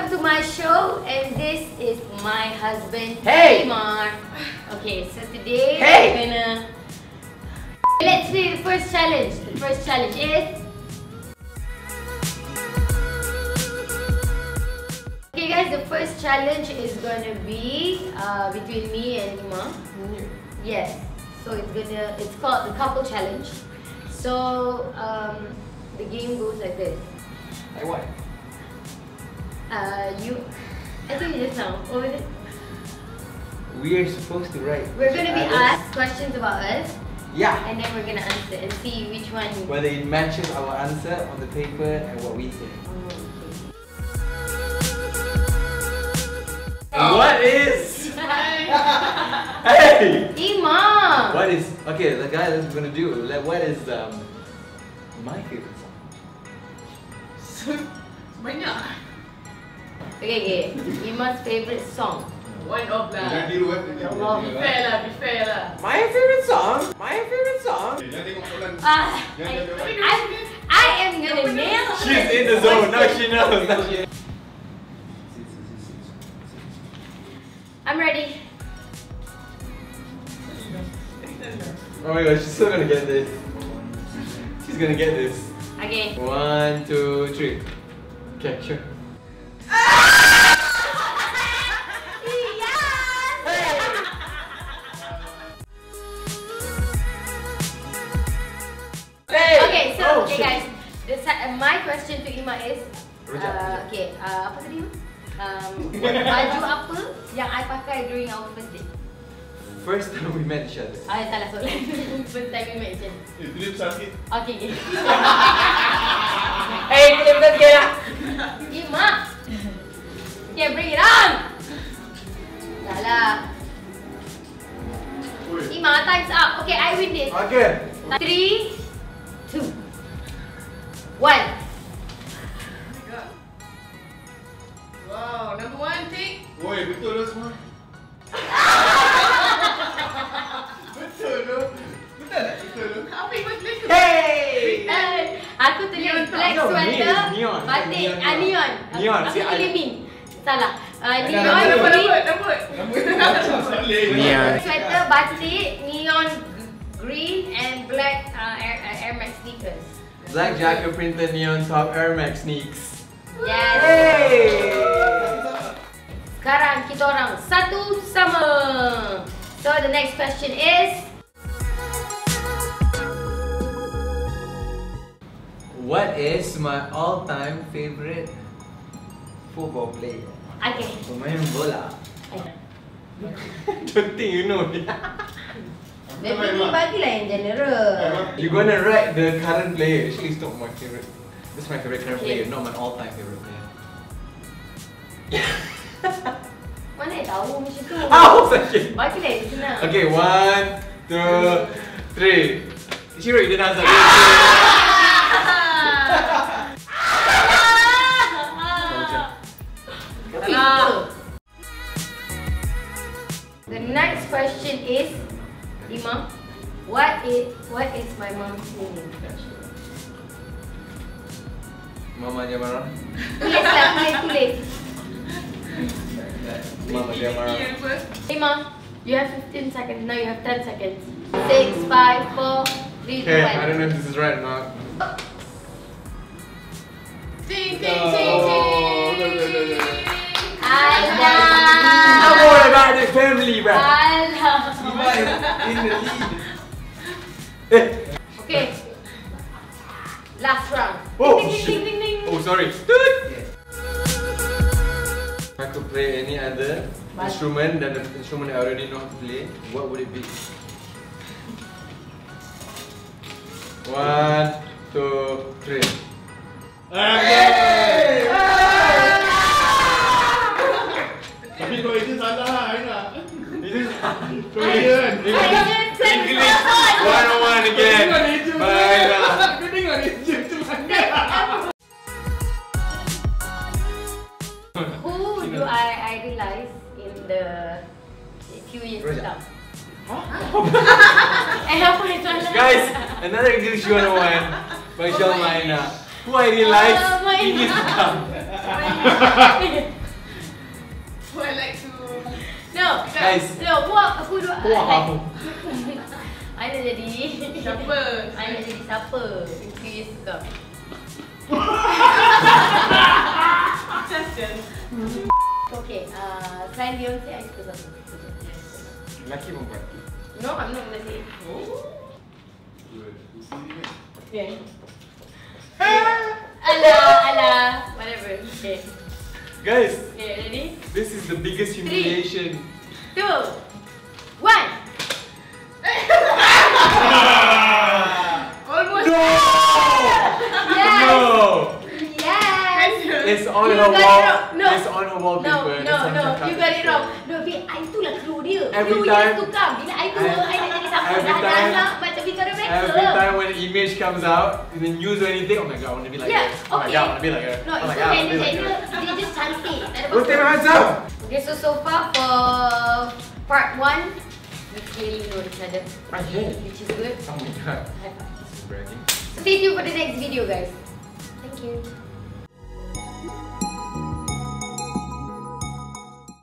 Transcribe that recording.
welcome to my show, and this is my husband, Hey! Imar. Okay, so today Hey! we're gonna. Let's do the first challenge. The first challenge is. Okay, guys, the first challenge is gonna be uh, between me and Imar. Yes. So it's gonna it's called the couple challenge. So um, the game goes like this. Like what? Uh, you I think just now. What was it? We are supposed to write. We're gonna be others. asked questions about us Yeah. and then we're gonna answer and see which one Whether it matches our answer on the paper and what we say. Oh, What is? hey! Ima! What is? Okay, the guy that's gonna do. Like, what is um my favorite song? Banyak. Okay, okay. Ima's favorite song. One of lah. Jangan tiru. Allah. Be fair lah, be fair lah. My favorite song. My favorite song. Jangan. Ah, Jangan I, tengok. I, I am gonna nail She's in the zone. Now she knows. Now she. I'm ready. Oh my gosh, she's still gonna get this. She's gonna get this. Okay. One, two, three. Okay, sure. Question to Ima is, uh, okay, uh, apa tadi? Ima? Um, baju apa yang I pakai during our first date? First time we met each other. Ah, salah soalan. first time we met each other. Eh, tu dia besar sikit. Okay, okay. Hey, kita betul sikit lah. Ima! Okay, bring it on! Dah lah. Ima, time's up. Okay, I win this. Okay. Three, two, one. Wow, number one tick. Oi, betul tu semua. betul. Betul tak? Betul? Hey! Aku tulis Neon black sweater, neon, batik, Neon, ah neon. neon. Aku tulis I- min. Salah. Uh, neon, Rambut, rambut, rambut. Soleh. Neon. sweater, batik, neon green and black uh, Air, uh, Air Max sneakers. Black jacket printed neon top Air Max sneaks. Yes. Hey! Next question is What is my all-time favorite football player? Okay. Pemain bola. Eh, Don't think you know. Dia ni bagilah yang general. You're gonna write the current player. Actually, it's not my favorite. This is my favorite current Okay. player, not my all-time favorite player. Mana yang tahu macam tu? Ow, sakit. Bagilah yang senang. Okay, one, two, three. Shiro, you didn't answer. Alah. The next question is Imam, what is what is my mom's name? Mama dia marah. Tulis lah, tulis, tulis. Mama dia marah. Yang you have 15 seconds. No, you have 10 seconds. 6, 5, 4, 3, 2, 1. Okay, I don't know if this is right or not. Oh, ting, no, no, no, no. I'm Alah. all about the family, bro. Alah. Iman is in the lead. Okay. Last round. Oh, ding, ding, shit. ding, ding, ding. Oh, sorry. Toot. If I could play any other But- instrument than the instrument I already know how to play, what would it be? One, two, three. Hey! Tapi kau itu salah, Aina. It is Korean. I just said English 101 again. Kau tengok dia je. Baiklah. Kau tengok dia lies in the few years to come. Eh, apa itu alam? Guys, another English 101 by oh Shalmaina. Uh, who I realize Oh my in years to come. Who I like to... No, Guys. no, who, who do I Who are like? kamu? I nak jadi... Siapa? I nak jadi siapa in few years to come. Session. Okay, uh, selain Beyonce, I suka siapa? Lelaki perempuan. No, I'm not gonna say. Okay. Alah, alah. Whatever. Okay. Guys, Okay, ready? this is the biggest humiliation. Two. It's on You her wall. No. It's on her No, wallpaper. no, no, her you got it wrong. No, Bi, I itulah clue dia. Every clue time- yang tukar. Bila I tua, Every- I nak jadi siapa? every Dah ada time- anak macam Victoria Beckham. Every time when an image comes out in the news or anything, oh my god, I want to be like Yeah, her. Oh my okay. god, I want to be like her. No, oh it's my okay. god, I want to be like dia, her. dia just cantik. Take my hands up! Okay, so so far for part one, we clearly know each other. Which is good. Oh my god. So stay tuned for the next video, guys. Thank you.